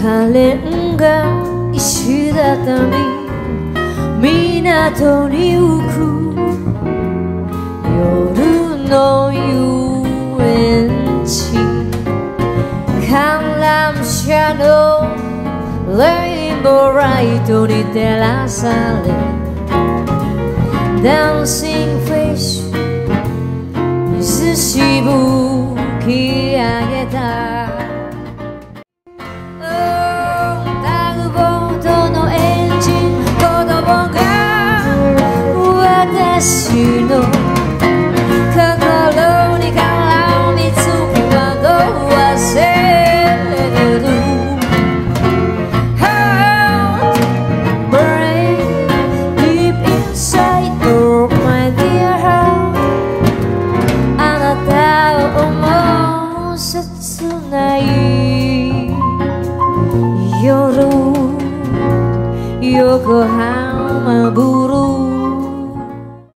赤レンガ石畳港に浮く夜の遊園地。観覧車のレインボーライトに照らされダンシングフィッシュ水しぶき上げた。nessuno Coccoloni, calauni, zucchi, quando a sere vedo How brave deep inside of my dear heart. Anata o omosu tsunai Yoru Yokohama